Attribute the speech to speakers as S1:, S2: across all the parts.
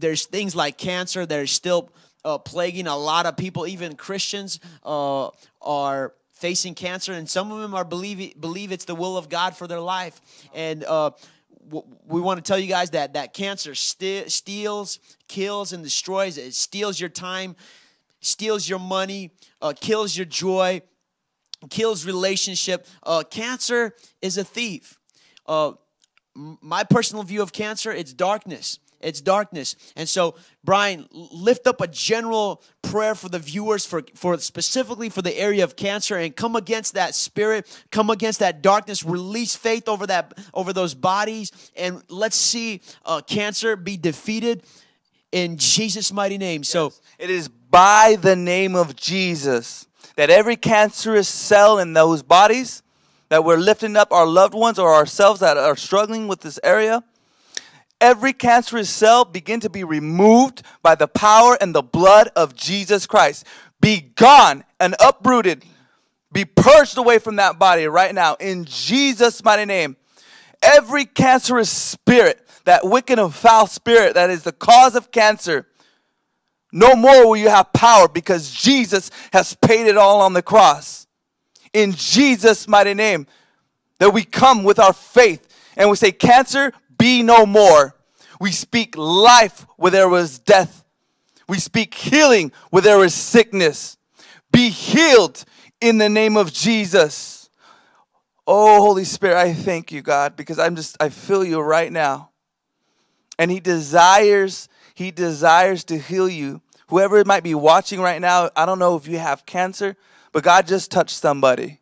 S1: there's things like cancer that are still uh, plaguing a lot of people, even Christians uh, are facing cancer, and some of them are believe believe it's the will of God for their life. And uh, we want to tell you guys that that cancer st- steals, kills, and destroys. It steals your time, steals your money, uh, kills your joy, kills relationship. Uh, cancer is a thief. Uh, my personal view of cancer, it's darkness. It's darkness. And so, Brian, lift up a general prayer for the viewers, for, for specifically for the area of cancer, and come against that spirit, come against that darkness, release faith over that over those bodies, and let's see uh, cancer be defeated in Jesus' mighty name. Yes. So
S2: it is by the name of Jesus that every cancerous cell in those bodies that we're lifting up our loved ones or ourselves that are struggling with this area every cancerous cell begin to be removed by the power and the blood of Jesus Christ. Be gone and uprooted. Be purged away from that body right now in Jesus' mighty name. Every cancerous spirit, that wicked and foul spirit that is the cause of cancer, no more will you have power because Jesus has paid it all on the cross. In Jesus' mighty name, that we come with our faith and we say, Cancer, be no more. We speak life where there was death. We speak healing where there is sickness. Be healed in the name of Jesus. Oh, Holy Spirit, I thank you, God, because I'm just, I feel you right now. And He desires, He desires to heal you. Whoever might be watching right now, I don't know if you have cancer, but God just touched somebody.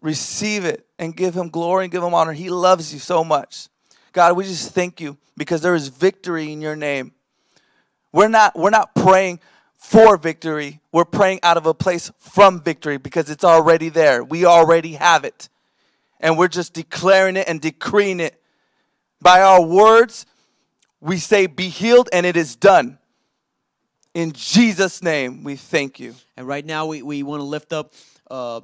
S2: Receive it and give Him glory and give Him honor. He loves you so much. God, we just thank you because there is victory in your name. We're not, we're not praying for victory. We're praying out of a place from victory because it's already there. We already have it. And we're just declaring it and decreeing it. By our words, we say, Be healed, and it is done. In Jesus' name, we thank you.
S1: And right now, we, we want to lift up uh,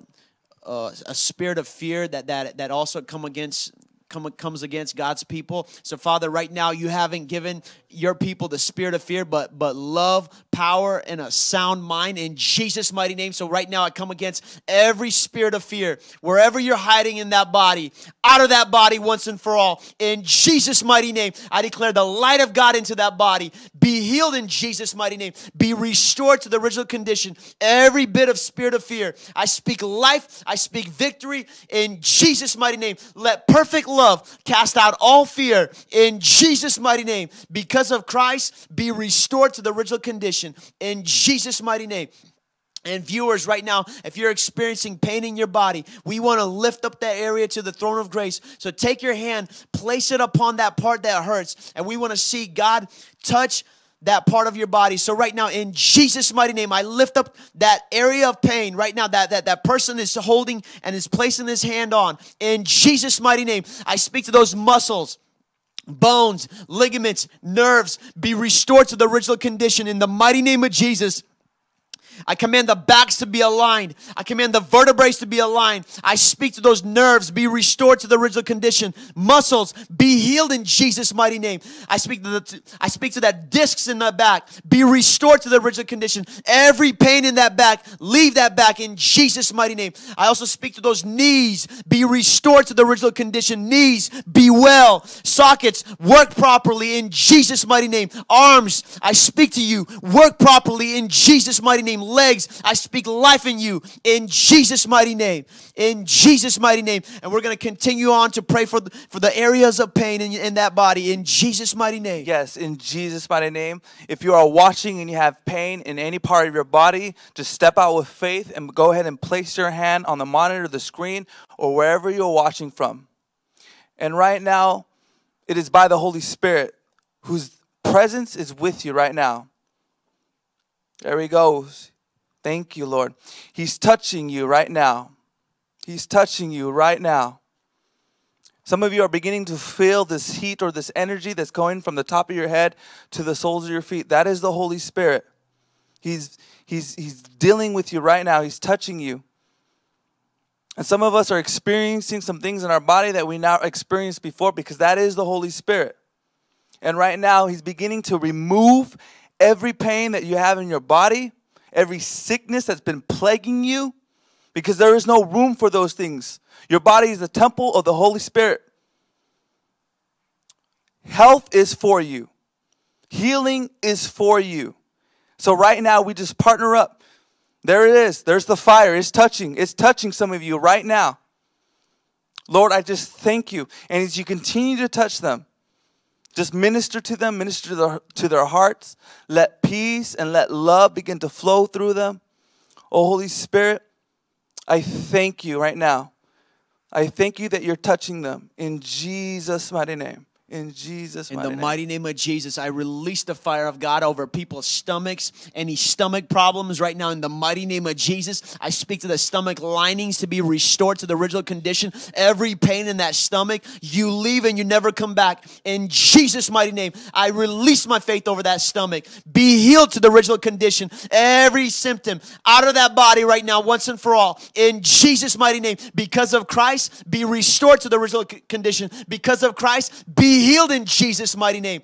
S1: uh, a spirit of fear that, that, that also come against come, comes against God's people. So, Father, right now you haven't given your people the spirit of fear, but but love, power, and a sound mind in Jesus' mighty name. So right now I come against every spirit of fear, wherever you're hiding in that body, out of that body once and for all. In Jesus' mighty name, I declare the light of God into that body. Be healed in Jesus' mighty name. Be restored to the original condition. Every bit of spirit of fear. I speak life. I speak victory in Jesus' mighty name. Let perfect love cast out all fear in Jesus' mighty name. Because because of Christ, be restored to the original condition in Jesus' mighty name. And viewers, right now, if you're experiencing pain in your body, we want to lift up that area to the throne of grace. So take your hand, place it upon that part that hurts, and we want to see God touch that part of your body. So right now, in Jesus' mighty name, I lift up that area of pain right now that, that that person is holding and is placing his hand on. In Jesus' mighty name, I speak to those muscles bones, ligaments, nerves be restored to the original condition in the mighty name of Jesus. I command the backs to be aligned. I command the vertebrae to be aligned. I speak to those nerves, be restored to the original condition. Muscles, be healed in Jesus' mighty name. I speak to the, I speak to that discs in the back, be restored to the original condition. Every pain in that back, leave that back in Jesus' mighty name. I also speak to those knees, be restored to the original condition. Knees, be well. Sockets, work properly in Jesus' mighty name. Arms, I speak to you, work properly in Jesus' mighty name legs. I speak life in you in Jesus' mighty name. In Jesus' mighty name. And we're going to continue on to pray for the, for the areas of pain in, in that body in Jesus' mighty name.
S2: Yes, in Jesus' mighty name. If you are watching and you have pain in any part of your body, just step out with faith and go ahead and place your hand on the monitor, the screen, or wherever you're watching from. And right now, it is by the Holy Spirit whose presence is with you right now. There he goes. Thank you, Lord. He's touching you right now. He's touching you right now. Some of you are beginning to feel this heat or this energy that's going from the top of your head to the soles of your feet. That is the Holy Spirit. He's, he's, he's dealing with you right now, He's touching you. And some of us are experiencing some things in our body that we now experienced before because that is the Holy Spirit. And right now, He's beginning to remove every pain that you have in your body, every sickness that's been plaguing you, because there is no room for those things. Your body is the temple of the Holy Spirit. Health is for you, healing is for you. So, right now, we just partner up. There it is. There's the fire. It's touching. It's touching some of you right now. Lord, I just thank you. And as you continue to touch them, just minister to them, minister to their, to their hearts. Let peace and let love begin to flow through them. Oh, Holy Spirit, I thank you right now. I thank you that you're touching them in Jesus' mighty name. In Jesus'
S1: In
S2: mighty
S1: the
S2: name.
S1: mighty name of Jesus, I release the fire of God over people's stomachs, any stomach problems right now. In the mighty name of Jesus, I speak to the stomach linings to be restored to the original condition. Every pain in that stomach, you leave and you never come back. In Jesus' mighty name, I release my faith over that stomach. Be healed to the original condition. Every symptom out of that body right now, once and for all. In Jesus' mighty name, because of Christ, be restored to the original condition. Because of Christ, be healed in Jesus' mighty name.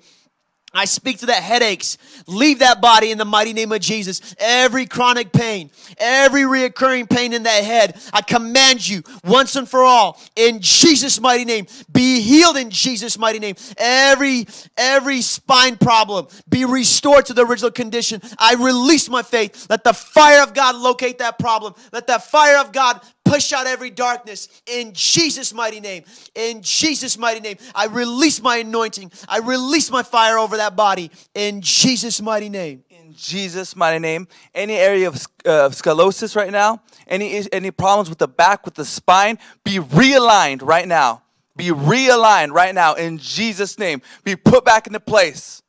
S1: I speak to that headaches. Leave that body in the mighty name of Jesus. Every chronic pain, every reoccurring pain in that head, I command you once and for all in Jesus' mighty name. Be healed in Jesus' mighty name. Every every spine problem be restored to the original condition. I release my faith. Let the fire of God locate that problem. Let the fire of God push out every darkness in Jesus' mighty name. In Jesus' mighty name, I release my anointing. I release my fire over that body in Jesus' mighty name.
S2: In Jesus' mighty name. Any area of, uh, of sclerosis right now, any, any problems with the back, with the spine, be realigned right now. Be realigned right now in Jesus' name. Be put back into place.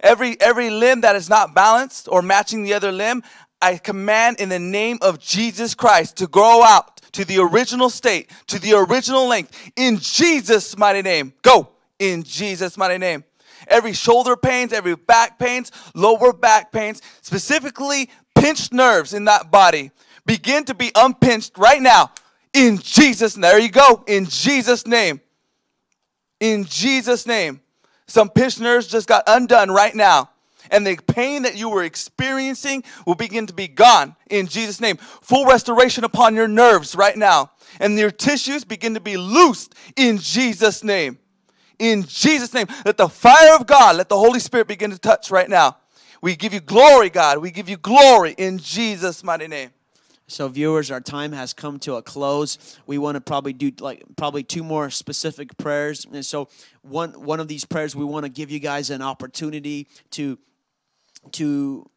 S2: Every, every limb that is not balanced or matching the other limb, I command in the name of Jesus Christ to grow out to the original state, to the original length, in Jesus' mighty name. Go in Jesus' mighty name. Every shoulder pains, every back pains, lower back pains, specifically pinched nerves in that body, begin to be unpinched right now. In Jesus' There you go. In Jesus' name. In Jesus' name. Some pinched nerves just got undone right now. And the pain that you were experiencing will begin to be gone in Jesus' name. Full restoration upon your nerves right now. And your tissues begin to be loosed in Jesus' name. In Jesus' name. Let the fire of God, let the Holy Spirit begin to touch right now. We give you glory, God. We give you glory in Jesus' mighty name.
S1: So, viewers, our time has come to a close. We want to probably do like probably two more specific prayers, and so one one of these prayers we want to give you guys an opportunity to to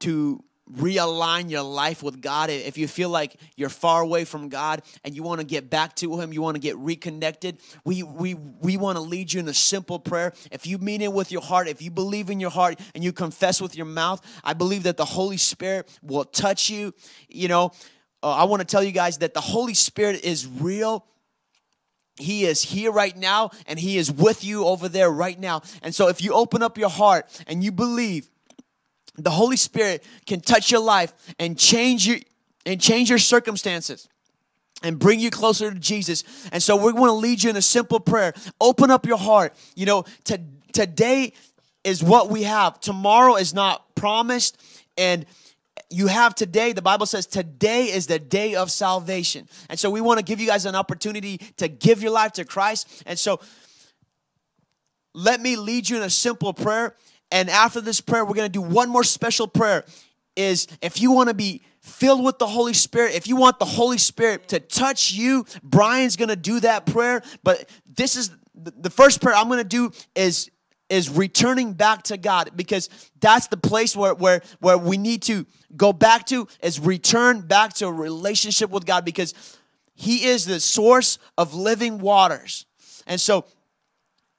S1: to realign your life with God. If you feel like you're far away from God and you want to get back to Him, you want to get reconnected, we, we, we want to lead you in a simple prayer. If you mean it with your heart, if you believe in your heart and you confess with your mouth, I believe that the Holy Spirit will touch you. You know, uh, I want to tell you guys that the Holy Spirit is real. He is here right now and He is with you over there right now. And so if you open up your heart and you believe, the Holy Spirit can touch your life and change your and change your circumstances and bring you closer to Jesus. And so we want to lead you in a simple prayer. Open up your heart. You know, to, today is what we have. Tomorrow is not promised and you have today. The Bible says today is the day of salvation. And so we want to give you guys an opportunity to give your life to Christ. And so let me lead you in a simple prayer. And after this prayer, we're going to do one more special prayer. Is if you want to be filled with the Holy Spirit, if you want the Holy Spirit to touch you, Brian's going to do that prayer. But this is the first prayer I'm going to do is is returning back to God because that's the place where, where, where we need to go back to is return back to a relationship with God because He is the source of living waters. And so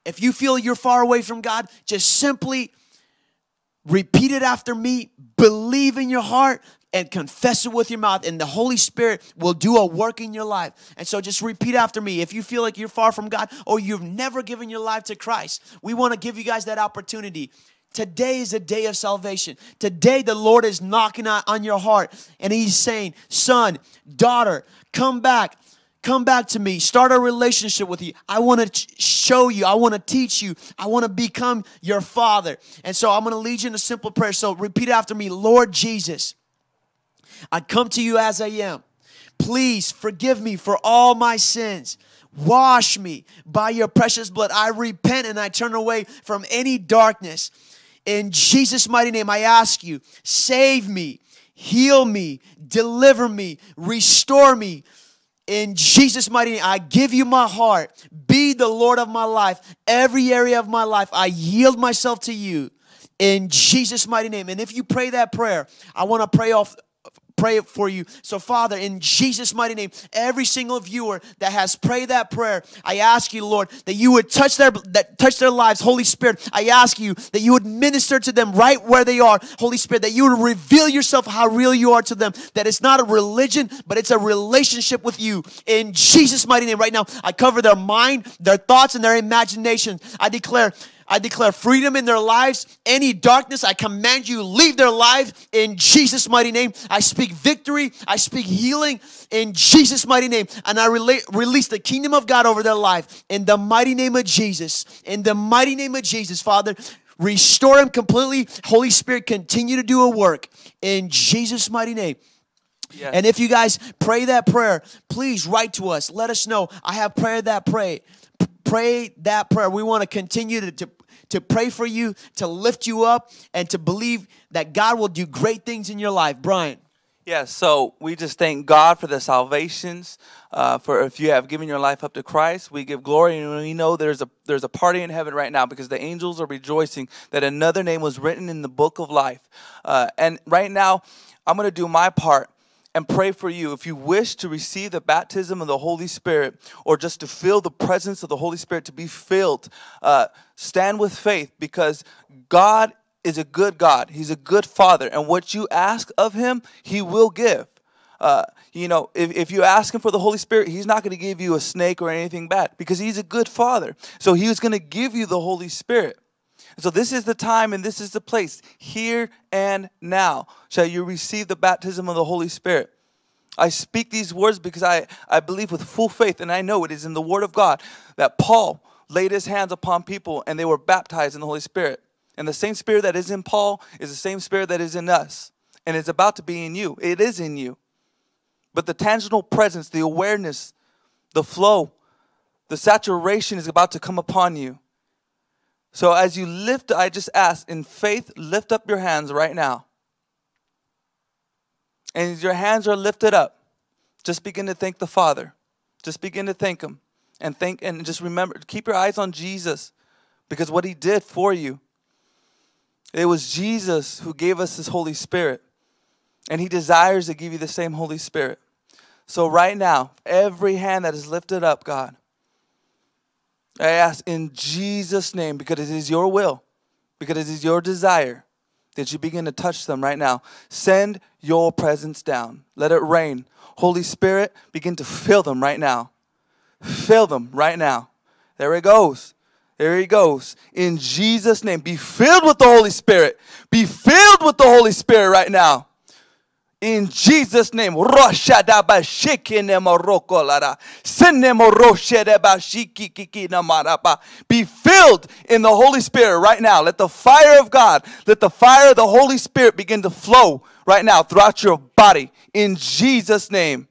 S1: if you feel you're far away from God, just simply repeat it after me, believe in your heart, and confess it with your mouth, and the Holy Spirit will do a work in your life. And so just repeat after me. If you feel like you're far from God or you've never given your life to Christ, we want to give you guys that opportunity. Today is a day of salvation. Today, the Lord is knocking on your heart and He's saying, Son, daughter, come back. Come back to me. Start a relationship with you. I want to show you. I want to teach you. I want to become your father. And so I'm going to lead you in a simple prayer. So repeat after me Lord Jesus, I come to you as I am. Please forgive me for all my sins. Wash me by your precious blood. I repent and I turn away from any darkness. In Jesus' mighty name, I ask you, save me, heal me, deliver me, restore me in Jesus' mighty name, I give you my heart. Be the Lord of my life. Every area of my life, I yield myself to you in Jesus' mighty name. And if you pray that prayer, I want to pray off pray it for you. So, Father, in Jesus' mighty name, every single viewer that has prayed that prayer, I ask you, Lord, that you would touch their that touch their lives. Holy Spirit, I ask you that you would minister to them right where they are. Holy Spirit, that you would reveal yourself how real you are to them. That it's not a religion, but it's a relationship with you. In Jesus' mighty name, right now, I cover their mind, their thoughts, and their imagination. I declare I declare freedom in their lives. Any darkness, I command you, leave their life in Jesus' mighty name. I speak victory. I speak healing in Jesus' mighty name. And I relate, release the kingdom of God over their life in the mighty name of Jesus. In the mighty name of Jesus, Father. Restore them completely. Holy Spirit, continue to do a work in Jesus' mighty name. Yes. And if you guys pray that prayer, please write to us. Let us know. I have prayer that pray. Pray that prayer. We want to continue to, to to pray for you, to lift you up, and to believe that God will do great things in your life. Brian.
S2: Yeah, so we just thank God for the salvations. Uh, for if you have given your life up to Christ, we give glory, and we know there's a there's a party in heaven right now because the angels are rejoicing that another name was written in the book of life. Uh, and right now, I'm going to do my part and pray for you. If you wish to receive the baptism of the Holy Spirit or just to feel the presence of the Holy Spirit, to be filled, uh, stand with faith because God is a good God. He's a good Father. And what you ask of Him, He will give. Uh, you know, if, if you ask Him for the Holy Spirit, He's not going to give you a snake or anything bad because He's a good Father. So He was going to give you the Holy Spirit. So this is the time and this is the place. Here and now shall you receive the baptism of the Holy Spirit. I speak these words because I, I believe with full faith, and I know it is in the Word of God, that Paul laid his hands upon people and they were baptized in the Holy Spirit. And the same Spirit that is in Paul is the same Spirit that is in us. And it's about to be in you. It is in you. But the tangible presence, the awareness, the flow, the saturation is about to come upon you. So as you lift, I just ask in faith, lift up your hands right now. And as your hands are lifted up, just begin to thank the Father. Just begin to thank Him. And think and just remember, keep your eyes on Jesus because what He did for you. It was Jesus who gave us His Holy Spirit. And He desires to give you the same Holy Spirit. So, right now, every hand that is lifted up, God, I ask in Jesus' name because it is your will, because it is your desire that you begin to touch them right now. Send your presence down. Let it rain. Holy Spirit, begin to fill them right now. Fill them right now. There it goes. There he goes. In Jesus' name, be filled with the Holy Spirit. Be filled with the Holy Spirit right now. In Jesus' name, be filled in the Holy Spirit right now. Let the fire of God, let the fire of the Holy Spirit begin to flow right now throughout your body. In Jesus' name.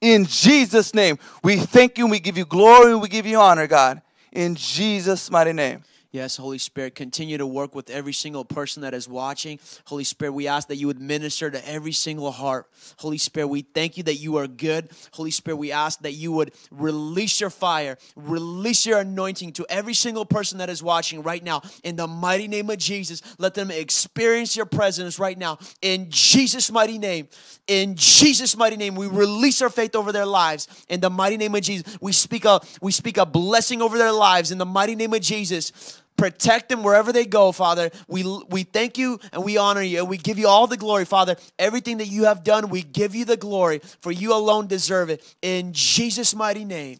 S2: In Jesus' name. We thank you, we give you glory, we give you honor, God. In Jesus' mighty name.
S1: Yes, Holy Spirit, continue to work with every single person that is watching. Holy Spirit, we ask that you would minister to every single heart. Holy Spirit, we thank you that you are good. Holy Spirit, we ask that you would release your fire, release your anointing to every single person that is watching right now. In the mighty name of Jesus, let them experience your presence right now. In Jesus' mighty name, in Jesus' mighty name, we release our faith over their lives. In the mighty name of Jesus, we speak a we speak a blessing over their lives. In the mighty name of Jesus. Protect them wherever they go, Father. We, we thank you and we honor you. We give you all the glory, Father. Everything that you have done, we give you the glory, for you alone deserve it. In Jesus' mighty name.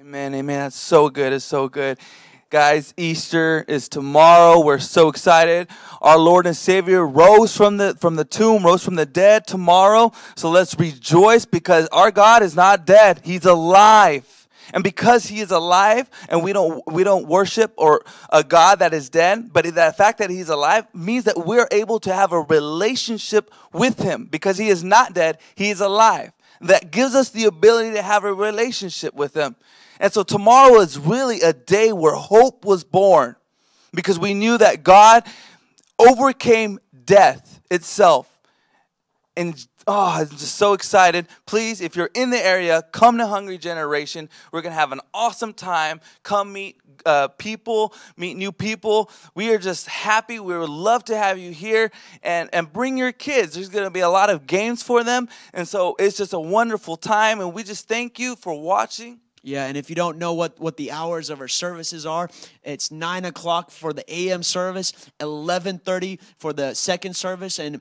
S2: Amen. Amen. That's so good. It's so good. Guys, Easter is tomorrow. We're so excited. Our Lord and Savior rose from the from the tomb, rose from the dead tomorrow. So let's rejoice because our God is not dead. He's alive. And because he is alive and we don't we don't worship or a God that is dead, but the fact that he's alive means that we're able to have a relationship with him because he is not dead, he is alive. That gives us the ability to have a relationship with him. And so tomorrow is really a day where hope was born because we knew that God overcame death itself. And oh, I'm just so excited. Please, if you're in the area, come to Hungry Generation. We're going to have an awesome time. Come meet uh, people, meet new people. We are just happy. We would love to have you here and, and bring your kids. There's going to be a lot of games for them. And so it's just a wonderful time. And we just thank you for watching.
S1: Yeah, and if you don't know what, what the hours of our services are, it's nine o'clock for the AM service, eleven thirty for the second service, and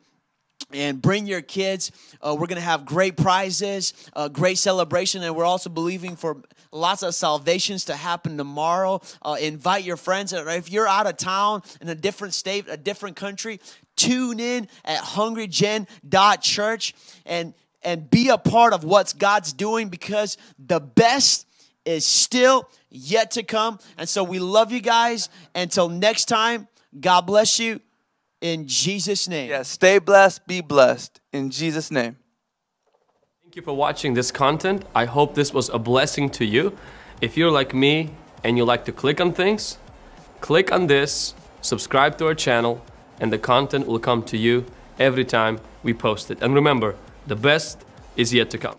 S1: and bring your kids. Uh, we're gonna have great prizes, uh, great celebration, and we're also believing for lots of salvations to happen tomorrow. Uh, invite your friends. If you're out of town in a different state, a different country, tune in at hungrygen.church and and be a part of what God's doing because the best is still yet to come. And so we love you guys. Until next time, God bless you in Jesus' name.
S2: Yeah, stay blessed, be blessed in Jesus' name.
S3: Thank you for watching this content. I hope this was a blessing to you. If you're like me and you like to click on things, click on this, subscribe to our channel, and the content will come to you every time we post it. And remember, the best is yet to come.